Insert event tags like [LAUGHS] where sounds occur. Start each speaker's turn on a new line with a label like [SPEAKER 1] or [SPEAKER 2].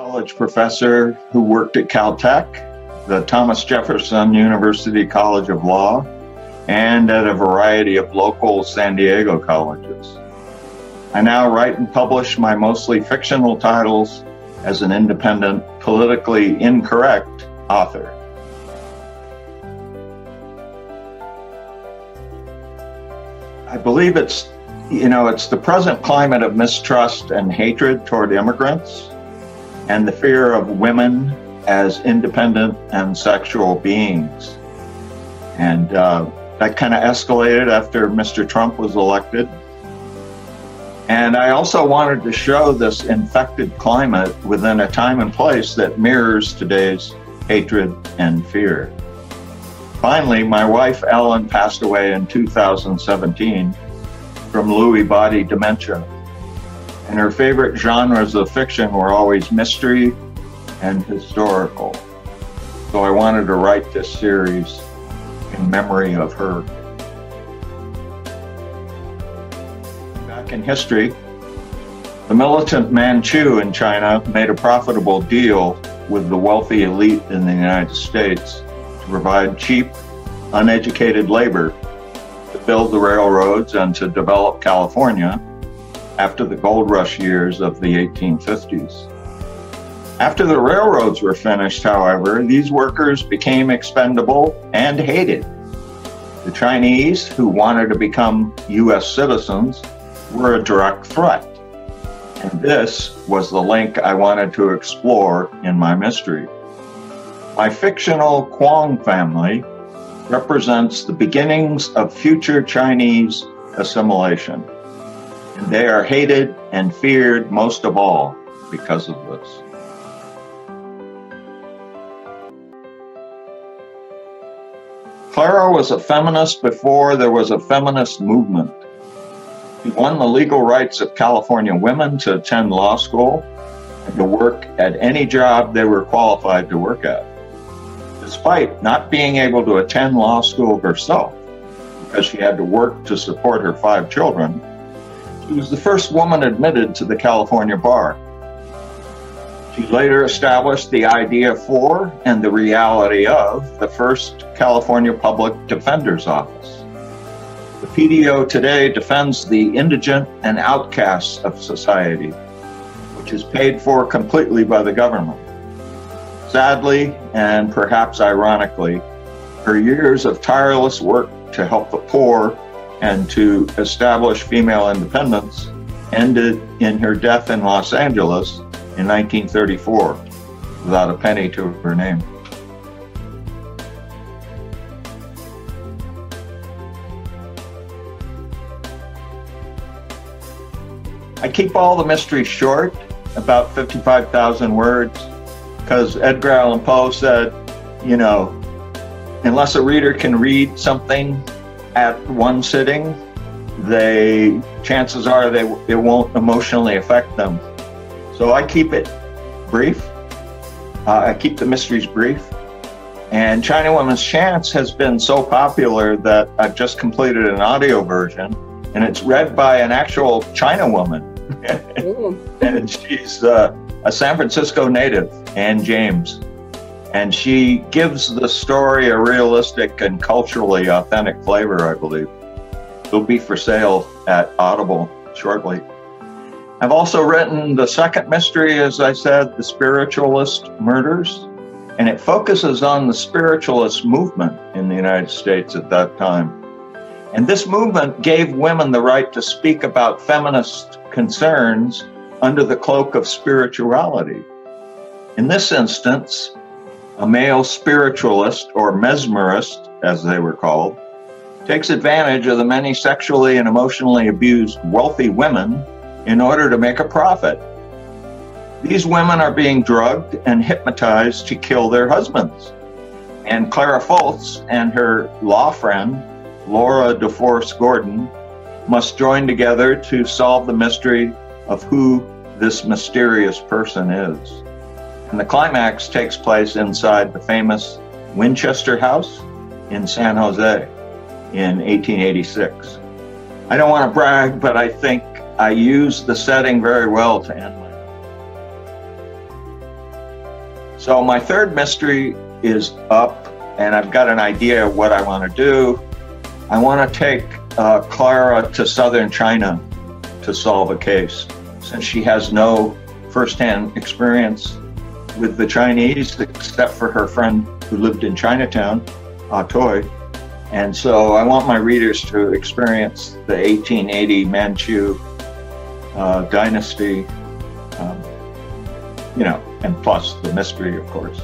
[SPEAKER 1] college professor who worked at Caltech, the Thomas Jefferson University College of Law, and at a variety of local San Diego colleges. I now write and publish my mostly fictional titles as an independent, politically incorrect author. I believe it's, you know, it's the present climate of mistrust and hatred toward immigrants and the fear of women as independent and sexual beings. And uh, that kind of escalated after Mr. Trump was elected. And I also wanted to show this infected climate within a time and place that mirrors today's hatred and fear. Finally, my wife Ellen passed away in 2017 from Lewy body dementia. And her favorite genres of fiction were always mystery and historical. So I wanted to write this series in memory of her. Back in history, the militant Manchu in China made a profitable deal with the wealthy elite in the United States to provide cheap, uneducated labor to build the railroads and to develop California after the gold rush years of the 1850s. After the railroads were finished, however, these workers became expendable and hated. The Chinese, who wanted to become U.S. citizens, were a direct threat. And this was the link I wanted to explore in my mystery. My fictional Kuang family represents the beginnings of future Chinese assimilation. They are hated and feared most of all because of this. Clara was a feminist before there was a feminist movement. She won the legal rights of California women to attend law school and to work at any job they were qualified to work at despite not being able to attend law school herself because she had to work to support her five children, she was the first woman admitted to the California bar. She later established the idea for and the reality of the first California Public Defender's Office. The PDO today defends the indigent and outcasts of society, which is paid for completely by the government. Sadly, and perhaps ironically, her years of tireless work to help the poor and to establish female independence ended in her death in Los Angeles in 1934 without a penny to her name. I keep all the mysteries short, about 55,000 words because Edgar Allan Poe said, you know, unless a reader can read something at one sitting, they chances are they it won't emotionally affect them. So I keep it brief. Uh, I keep the mysteries brief. And China Woman's Chance has been so popular that I've just completed an audio version, and it's read by an actual China woman. [LAUGHS] and she's uh, a San Francisco native, Anne James. And she gives the story a realistic and culturally authentic flavor, I believe. It'll be for sale at Audible shortly. I've also written the second mystery, as I said, The Spiritualist Murders, and it focuses on the spiritualist movement in the United States at that time. And this movement gave women the right to speak about feminist concerns under the cloak of spirituality. In this instance, a male spiritualist or mesmerist, as they were called, takes advantage of the many sexually and emotionally abused wealthy women in order to make a profit. These women are being drugged and hypnotized to kill their husbands. And Clara Foltz and her law friend, Laura DeForce Gordon, must join together to solve the mystery of who this mysterious person is. And the climax takes place inside the famous Winchester House in San Jose in 1886. I don't want to brag, but I think I used the setting very well to end my. So my third mystery is up, and I've got an idea of what I want to do. I want to take uh, Clara to southern China to solve a case, since she has no firsthand experience with the Chinese except for her friend who lived in Chinatown, Ah Toy. And so I want my readers to experience the 1880 Manchu uh, dynasty, um, you know, and plus the mystery, of course.